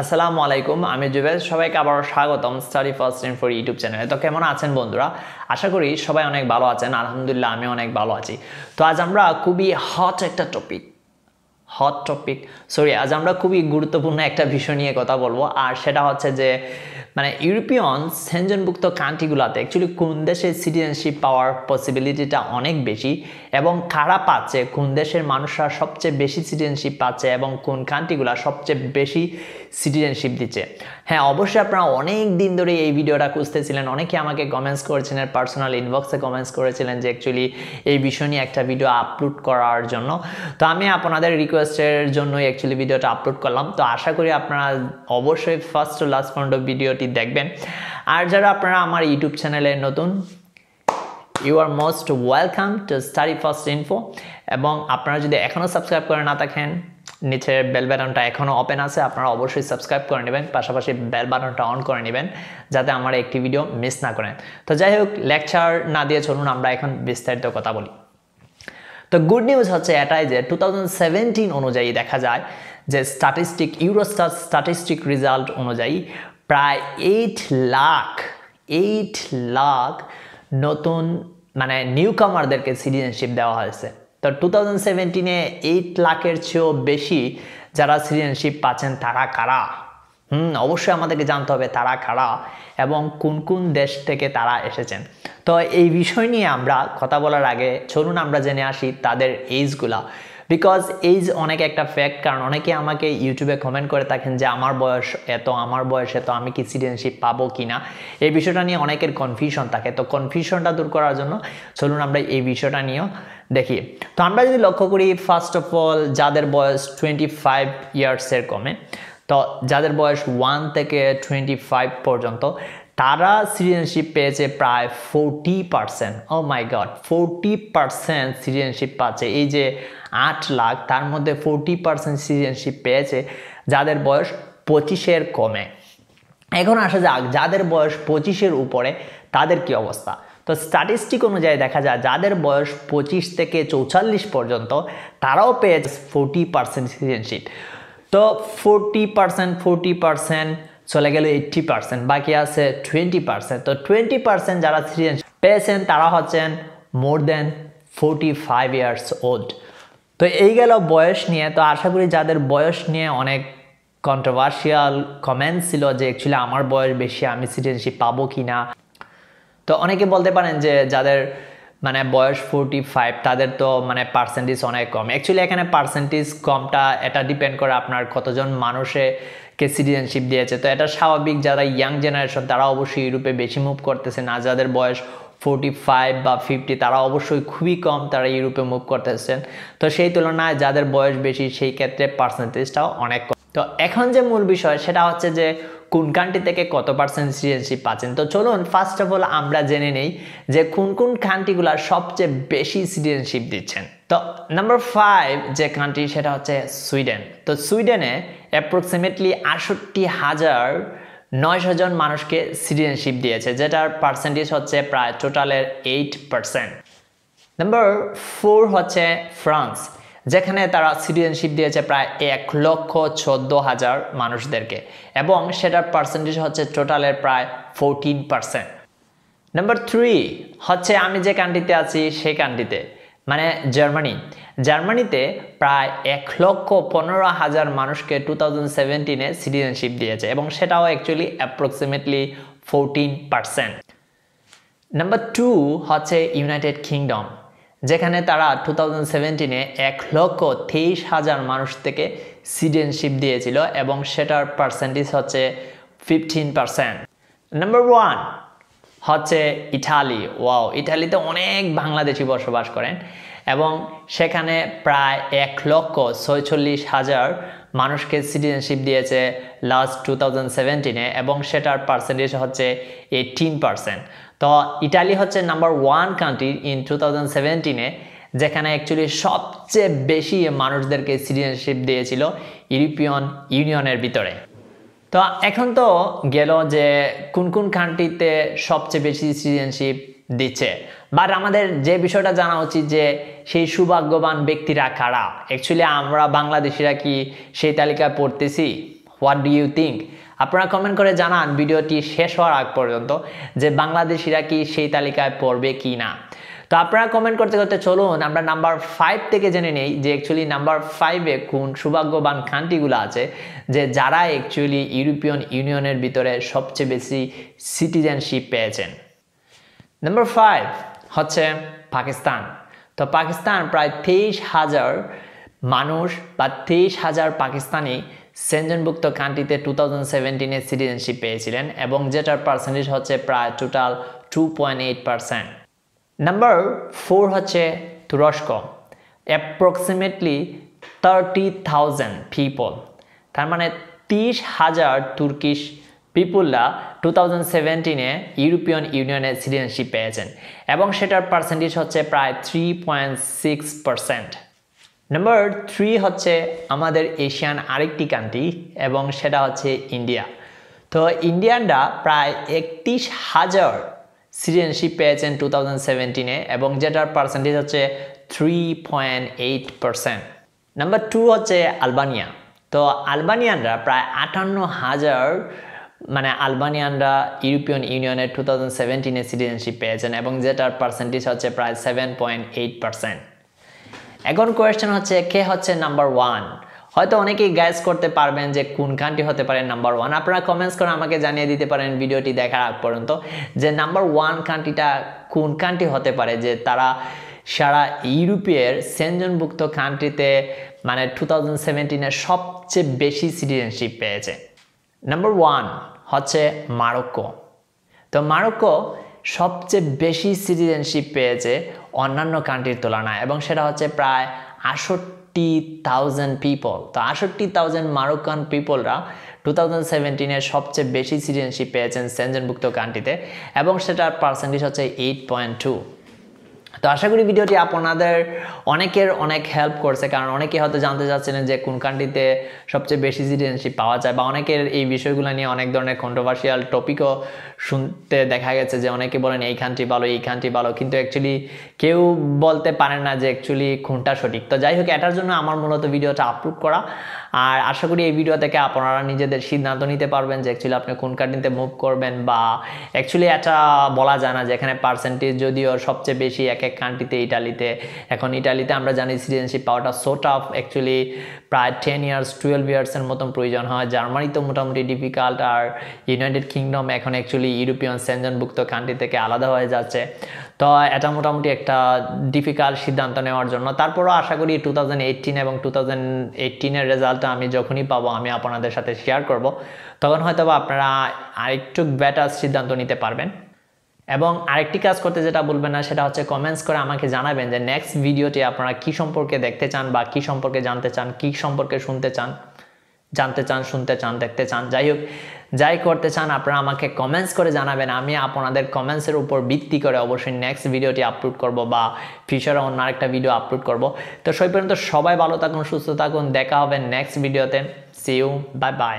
আসসালামু আলাইকুম, আমি জুবেল, সবাইকে আবার স্বাগতম study first info YouTube চ্যানেলে। তো কেমন আছেন বন্ধুরা? আশা করি সবাই অনেক ভালো আছেন, আলহামদুলিল্লাহ আমি অনেক ভালো আছি। তো আজ আমরা খুবই হট একটা টপিক হট টপিক সরি আজ আমরা খুবই গুরুত্বপূর্ণ একটা বিষয় নিয়ে কথা বলব, আর সেটা হচ্ছে যে মানে ইউরোপিয়ান সেনজনভুক্ত কান্ট্রিগুলোতে অ্যাকচুয়ালি কোন দেশে সিটিজেনশিপ পাওয়ার পসিবিলিটিটা অনেক বেশি এবং কারা পাচ্ছে, কোন দেশের মানুষরা সবচেয়ে বেশি সিটিজেনশিপ পাচ্ছে এবং কোন কান্ট্রিগুলো সবচেয়ে বেশি সিটিজেনশিপ দিচ্ছে। হ্যাঁ অবশ্যই আপনারা অনেক দিন ধরে এই ভিডিওটা খুঁজতেছিলেন। অনেকে আমাকে কমেন্টস করেছিলেন পার্সোনাল ইনবক্সে কমেন্টস করেছিলেন যে অ্যাকচুয়ালি এই বিষয় নিয়ে একটা ভিডিও আপলোড করার জন্য। তো আমি আপনাদের রিকোয়েস্টের জন্যই অ্যাকচুয়ালি ভিডিওটা আপলোড করলাম। তো আশা করি আপনারা অবশ্যই ফার্স্ট টু লাস্ট অফ ভিডিওটি দেখবেন। আর যারা আপনারা আমার ইউটিউব চ্যানেলে নতুন you are most welcome to study first info এবং আপনারা যদি এখনও সাবস্ক্রাইব করে না থাকেন নিচের বেল বাটনটা এখনও ওপেন আছে, আপনারা অবশ্যই সাবস্ক্রাইব করে নেবেন, পাশাপাশি বেল বাটনটা অন করে নেবেন, যাতে আমার একটি ভিডিও মিস না করেন তো যাই হোক লেকচার না দিয়ে চলুন, আমরা এখন বিস্তারিত কথা বলি। তো গুড নিউজ হচ্ছে এটাই যে টু অনুযায়ী দেখা যায় যে স্ট্যাটিস্টিক ইউরোস্টার স্ট্যাটিস্টিক রেজাল্ট অনুযায়ী প্রায় এইট লাখ এইট লাখ নতুন মানে নিউ কামারদেরকে সিটিজেনশিপ দেওয়া হয়েছে। তো টু থাউজেন্ড সেভেন্টিনে এইট লাখের চেয়েও বেশি যারা সিটিজেনশিপ পাচ্ছেন তারা কারা? হুম, অবশ্যই আমাদেরকে জানতে হবে তারা কারা এবং কোন কোন দেশ থেকে তারা এসেছেন। তো এই বিষয় নিয়ে আমরা কথা বলার আগে চলুন আমরা জেনে আসি তাদের এইজগুলা বিকজ এই যে অনেক একটা ফ্যাক্ট কারণ অনেকে আমাকে ইউটিউবে কমেন্ট করে থাকেন যে আমার বয়স এত, আমার বয়স এত, আমি কি সিটিজেনশিপ পাবো কি না এই বিষয়টা নিয়ে অনেকের কনফিউশন থাকে। তো কনফিউশনটা দূর করার জন্য চলুন আমরা এই বিষয়টা নিয়েও দেখি। তো আমরা যদি লক্ষ্য করি ফার্স্ট অফ অল যাদের বয়স টোয়েন্টি ফাইভ ইয়ার্সের কমে, তো যাদের বয়স ওয়ান থেকে টোয়েন্টি ফাইভ পর্যন্ত তারা সিটিজেনশিপ পেয়েছে প্রায় forty percent oh my god forty percent citizenship পাচ্ছে। এই যে আট লাখ, তার মধ্যে ফোরটি পার্সেন্ট সিটিজেনশিপ পেয়েছে, যাদের বয়স পঁচিশের কমে। এখন আসা যাক, যাদের বয়স পঁচিশের উপরে, তাদের কি অবস্থা? তো স্ট্যাটিস্টিক অনুযায়ী দেখা যায় যাদের বয়স পঁচিশ থেকে চৌচল্লিশ পর্যন্ত, তারাও পেয়েছে ফোরটি পার্সেন্ট সিটিজেনশিপ তো ফোরটি পার্সেন্ট ফোরটি পার্সেন্ট চলে গেল এইট্টি পার্সেন্ট বাকি আছে টোয়েন্টি পার্সেন্ট তো টোয়েন্টি পার্সেন্ট যারা সিটিজেনশিপ পেয়েছেন, তারা হচ্ছেন more than forty five years old তো এই গেল বয়স নিয়ে, তো আশা করি যাদের বয়স নিয়ে অনেক কন্ট্রোভার্সিয়াল কমেন্ট ছিল যে অ্যাকচুয়ালি আমার বয়স বেশি, আমি সিটিজেনশিপ পাবো কি না তো অনেকে বলতে পারেন যে যাদের মানে বয়স ফোরটি ফাইভ তাদের তো মানে পার্সেন্টেজ অনেক কম। অ্যাকচুয়ালি এখানে পার্সেন্টেজ কমটা, এটা ডিপেন্ড করে আপনার কতজন মানুষে কে সিটিজেনশিপ দিয়েছে। তো এটা স্বাভাবিক যারা ইয়াং জেনারেশন তারা অবশ্যই ইউরোপে বেশি মুভ করতেছে না যাদের বয়স ফোর্টি ফাইভ বা ফিফটি তারা অবশ্যই খুবই কম তারা ইউরোপে মুভ করতেছেন। তো সেই তুলনায় যাদের বয়স বেশি, সেই ক্ষেত্রে পার্সেন্টেজটাও অনেক কম। তো এখন যে মূল বিষয়, সেটা হচ্ছে যে কোন কান্ট্রি থেকে কত পার্সেন্ট সিটিজেনশিপ পাচ্ছেন? তো চলুন ফার্স্ট অফ অল আমরা জেনে নেই যে কোন কোন কান্ট্রিগুলো সবচেয়ে বেশি সিটিজেনশিপ দিচ্ছেন। তো নাম্বার ফাইভ যে কান্ট্রি সেটা হচ্ছে সুইডেন। তো সুইডেনে অ্যাপ্রক্সিমেটলি আটষট্টি হাজার নয়শো জন মানুষকে সিটিজেনশিপ দিয়েছে, যেটার পার্সেন্টেজ হচ্ছে প্রায় টোটালের এইট পার্সেন্ট নাম্বার ফোর হচ্ছে ফ্রান্স। যেখানে তারা সিটিজেনশিপ দিয়েছে প্রায় এক লক্ষ চোদ্দ হাজার মানুষদেরকে, এবং সেটার পার্সেন্টেজ হচ্ছে টোটালের প্রায় ফোরটিন পার্সেন্ট নাম্বার থ্রি হচ্ছে আমি যে কান্ট্রিতে আছি সেই কান্ট্রিতে মানে জার্মানি জার্মানিতে প্রায় এক লক্ষ পনেরো হাজার মানুষকে টু থাউজেন্ড সেভেন্টিনে সিটিজেনশিপ দিয়েছে, এবং সেটাও actually approximately fourteen percent number two হচ্ছে ইউনাইটেড কিংডম যেখানে তারা টু থাউজেন্ড সেভেন্টিনে এক লক্ষ তেইশ হাজার মানুষ থেকে সিটিজেনশিপ দিয়েছিল এবং সেটার পার্সেন্টেজ হচ্ছে ফিফটিন পার্সেন্ট নাম্বার ওয়ান হচ্ছে ইটালি। ওয়াও ইটালিতে অনেক বাংলাদেশি বসবাস করেন এবং সেখানে প্রায় এক লক্ষ ছয়চল্লিশ হাজার মানুষকে সিটিজেনশিপ দিয়েছে লাস্ট টু থাউজেন্ড সেভেন্টিনে এবং সেটার পার্সেন্টেজ হচ্ছে এইটিন পার্সেন্ট তো ইটালি হচ্ছে number one country in two thousand সেভেন্টিনে যেখানে অ্যাকচুয়ালি সবচেয়ে বেশি মানুষদেরকে সিটিজেনশিপ দিয়েছিল ইউরোপিয়ান ইউনিয়নের ভিতরে। তো এখন তো গেল যে কোন কোন কান্ট্রিতে সবচেয়ে বেশি সিটিজেনশিপ দিচ্ছে। বাট আমাদের যে বিষয়টা জানা উচিত যে সেই সৌভাগ্যবান ব্যক্তিরা কারা? অ্যাকচুয়ালি আমরা বাংলাদেশিরা কি সেই তালিকায় পড়তেছি? হোয়াট ডু ইউ থিঙ্ক আপনারা কমেন্ট করে জানান ভিডিওটি শেষ হওয়ার আগ পর্যন্ত যে বাংলাদেশিরা কি সেই তালিকায় পড়বে কি না তো আপনারা কমেন্ট করতে করতে চলুন, আমরা নাম্বার ফাইভ থেকে জেনে নেই যে অ্যাকচুয়ালি নাম্বার ফাইভে কোন সৌভাগ্যবান কান্ট্রিগুলো আছে যে যারা অ্যাকচুয়ালি ইউরোপিয়ান ইউনিয়নের ভিতরে সবচেয়ে বেশি সিটিজেনশিপ পেয়েছেন। নাম্বার ফাইভ হচ্ছে পাকিস্তান। তো পাকিস্তান প্রায় তেইশ হাজার মানুষ বা তেইশ হাজার পাকিস্তানি সেঞ্জনভুক্ত কান্ট্রিতে টু থাউজেন্ড সেভেন্টিনে সিটিজেনশিপ পেয়েছিলেন এবং যেটার পার্সেন্টেজ হচ্ছে প্রায় total two point eight percent number four হচ্ছে তুরস্ক। অ্যাপ্রক্সিমেটলি থার্টি থাউজেন্ড পিপল তার মানে তিরিশ হাজার তুর্কিশ পিপুলরা টু থাউজেন্ড সেভেন্টিনে ইউরোপিয়ান ইউনিয়নে সিটিজেনশিপ পেয়েছেন এবং সেটার পার্সেন্টেজ হচ্ছে প্রায় three point six percent number three হচ্ছে আমাদের এশিয়ান আরেকটি কান্ট্রি এবং সেটা হচ্ছে ইন্ডিয়া তো ইন্ডিয়ানরা প্রায় একত্রিশ হাজার সিটিজেনশিপ পেয়েছেন টু থাউজেন্ড সেভেন্টিনে এবং যেটার পার্সেন্টেজ হচ্ছে three point eight percent number two হচ্ছে আলবানিয়া তো আলবানিয়ানরা প্রায় আটান্ন হাজার মানে আলবানিয়ানরা ইউরোপিয়ান ইউনিয়নের টু থাউজেন্ড সেভেন্টিনে সিটিজেনশিপ পেয়েছেন এবং যেটার পার্সেন্টেজ হচ্ছে প্রায় সেভেন পয়েন্ট এইট পার্সেন্ট এখন কোয়েশ্চেন হচ্ছে, কে হচ্ছে নাম্বার ওয়ান হয়তো অনেকেই গ্যাস করতে পারবেন যে কোন কান্ট্রি হতে পারে নাম্বার ওয়ান আপনারা কমেন্টস করে আমাকে জানিয়ে দিতে পারেন ভিডিওটি দেখার আগ পর্যন্ত যে নাম্বার ওয়ান কান্ট্রিটা কোন কান্ট্রি হতে পারে, যে তারা সারা ইউরোপের সেনজনভুক্ত কান্ট্রিতে মানে টু থাউজেন্ড সেভেন্টিনের সবচেয়ে বেশি সিটিজেনশিপ পেয়েছে। নাম্বার ওয়ান হচ্ছে মারক্কো তো মারক্কো সবচেয়ে বেশি সিটিজেনশিপ পেয়েছে অন্যান্য কান্ট্রির তুলনায় এবং সেটা হচ্ছে প্রায় আষট্টি থাউজেন্ড পিপল তো আষট্টি থাউজেন্ড মারোকান পিপলরা টু থাউজেন্ড সেভেন্টিনের সবচেয়ে বেশি সিটিজেনশিপ পেয়েছেন সেনজনভুক্ত কান্ট্রিতে এবং সেটার পার্সেন্টেজ হচ্ছে এইট পয়েন্ট টু তো আশা করি ভিডিওটি আপনাদের অনেকের অনেক হেল্প করছে, কারণ অনেকে হয়তো জানতে চাচ্ছিলেন যে কোন কান্ট্রিতে সবচেয়ে বেশি সিটিজেনশিপ পাওয়া যায়, বা অনেকের এই বিষয়গুলো নিয়ে অনেক ধরনের কন্ট্রোভার্সিয়াল টপিকও শুনতে দেখা গেছে যে অনেকে বলেন এই কান্ট্রি ভালো, এই কান্ট্রি ভালো, কিন্তু অ্যাকচুয়ালি কেউ বলতে পারেন না যে অ্যাকচুয়ালি কোনটা সঠিক। তো যাই হোক, এটার জন্য আমার মূলত ভিডিওটা আপলোড করা। আর আশা করি এই ভিডিও থেকে আপনারা নিজেদের সিদ্ধান্ত নিতে পারবেন যে অ্যাকচুয়ালি আপনি কোন কান্ট্রিতে মুভ করবেন, বা অ্যাকচুয়ালি এটা বলা যায় না যে এখানে পার্সেন্টেজ যদিও সবচেয়ে বেশি, এক এক কান্ট্রিতে ইটালিতে এখন ইটালিতে আমরা জানি সিটিজেনশিপ পাওয়াটা সো টাফ অ্যাকচুয়ালি প্রায় টেন ইয়ার্স টুয়েলভ ইয়ার্সের মতন প্রয়োজন হয়। জার্মানি তো মোটামুটি ডিফিকাল্ট আর ইউনাইটেড কিংডম এখন অ্যাকচুয়ালি ইউরোপিয়ান সেনজনভুক্ত কান্ট্রি থেকে আলাদা হয়ে যাচ্ছে। তো এটা মোটামুটি একটা ডিফিকাল্ট সিদ্ধান্ত নেওয়ার জন্য। তারপরও আশা করি টু থাউজেন্ড এইটিন এবং টু থাউজেন্ড এইটিনের রেজাল্টটা আমি যখনই পাবো, আমি আপনাদের সাথে শেয়ার করব। তখন হয়তো আপনারা আরেকটু বেটার সিদ্ধান্ত নিতে পারবেন। এবং আরেকটি কাজ করতে যেটা বলবেন না, সেটা হচ্ছে কমেন্টস করে আমাকে জানাবেন যে নেক্সট ভিডিওটি আপনারা কি সম্পর্কে দেখতে চান বা কি সম্পর্কে জানতে চান, কি সম্পর্কে শুনতে চান, জানতে চান, শুনতে চান, দেখতে চান, যাই হোক, যাই করতে চান আপনারা আমাকে কমেন্টস করে জানাবেন, আমি আপনাদের কমেন্টসের উপর ভিত্তি করে অবশ্যই নেক্সট ভিডিওটি আপলোড করব বা ফিউচারে অন্য আরেকটা ভিডিও আপলোড করব। তো সেই পর্যন্ত সবাই ভালো থাকুন, সুস্থ থাকুন, দেখা হবে নেক্সট ভিডিওতে সি ইউ বাই বাই